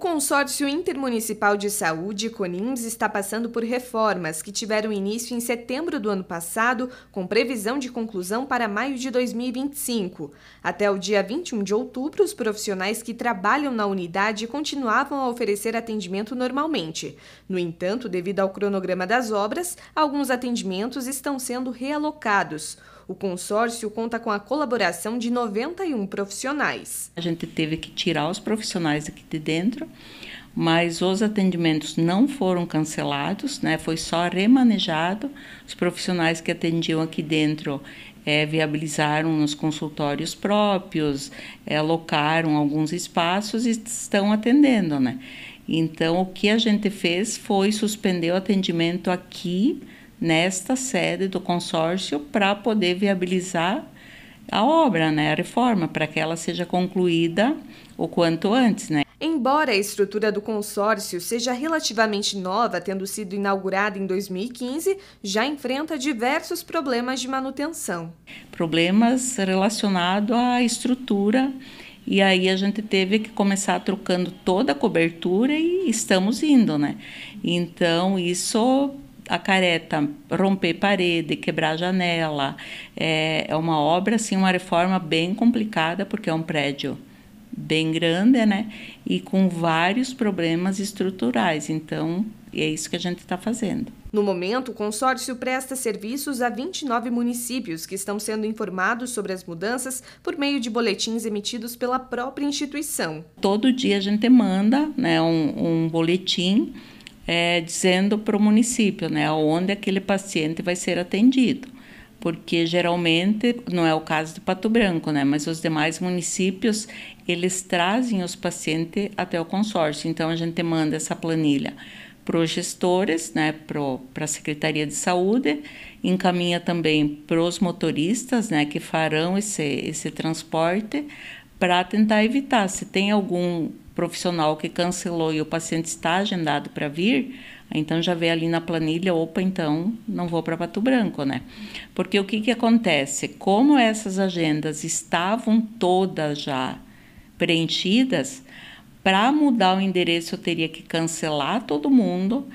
consórcio intermunicipal de saúde, CONIMS, está passando por reformas que tiveram início em setembro do ano passado, com previsão de conclusão para maio de 2025. Até o dia 21 de outubro, os profissionais que trabalham na unidade continuavam a oferecer atendimento normalmente. No entanto, devido ao cronograma das obras, alguns atendimentos estão sendo realocados. O consórcio conta com a colaboração de 91 profissionais. A gente teve que tirar os profissionais aqui de dentro, mas os atendimentos não foram cancelados, né? Foi só remanejado. Os profissionais que atendiam aqui dentro é, viabilizaram nos consultórios próprios, é, alocaram alguns espaços e estão atendendo, né? Então, o que a gente fez foi suspender o atendimento aqui nesta sede do consórcio para poder viabilizar a obra, né, a reforma, para que ela seja concluída o quanto antes, né? Embora a estrutura do consórcio seja relativamente nova, tendo sido inaugurada em 2015, já enfrenta diversos problemas de manutenção. Problemas relacionados à estrutura e aí a gente teve que começar trocando toda a cobertura e estamos indo, né? Então isso a careta romper parede, quebrar janela. É, é uma obra, assim, uma reforma bem complicada, porque é um prédio bem grande, né? E com vários problemas estruturais. Então, é isso que a gente está fazendo. No momento, o consórcio presta serviços a 29 municípios que estão sendo informados sobre as mudanças por meio de boletins emitidos pela própria instituição. Todo dia a gente manda né, um, um boletim é, dizendo para o município né, onde aquele paciente vai ser atendido. Porque geralmente, não é o caso de Pato Branco, né, mas os demais municípios, eles trazem os pacientes até o consórcio. Então, a gente manda essa planilha para os gestores, né, para a Secretaria de Saúde, encaminha também para os motoristas, né, que farão esse, esse transporte, para tentar evitar. Se tem algum profissional que cancelou e o paciente está agendado para vir, então já vê ali na planilha, opa, então não vou para Pato Branco, né? Porque o que, que acontece? Como essas agendas estavam todas já preenchidas, para mudar o endereço eu teria que cancelar todo mundo,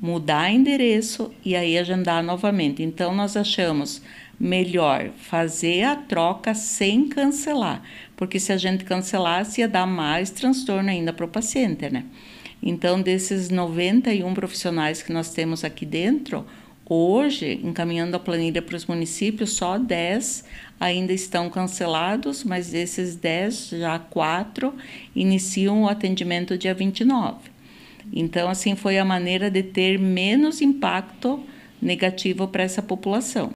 mudar endereço e aí agendar novamente. Então nós achamos melhor fazer a troca sem cancelar, porque se a gente cancelasse ia dar mais transtorno ainda para o paciente, né? Então, desses 91 profissionais que nós temos aqui dentro, hoje, encaminhando a planilha para os municípios, só 10 ainda estão cancelados, mas desses 10, já 4 iniciam o atendimento dia 29. Então, assim, foi a maneira de ter menos impacto negativo para essa população.